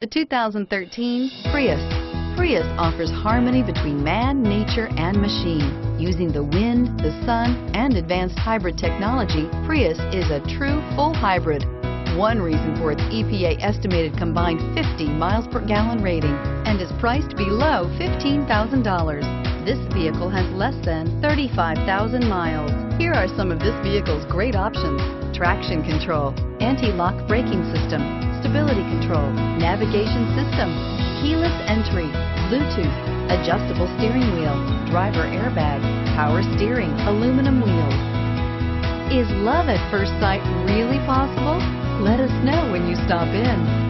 The 2013 Prius. Prius offers harmony between man, nature, and machine. Using the wind, the sun, and advanced hybrid technology, Prius is a true full hybrid. One reason for its EPA estimated combined 50 miles per gallon rating and is priced below $15,000. This vehicle has less than 35,000 miles. Here are some of this vehicle's great options. Traction control, anti-lock braking system, stability control, navigation system, keyless entry, Bluetooth, adjustable steering wheel, driver airbag, power steering, aluminum wheels. Is love at first sight really possible? Let us know when you stop in.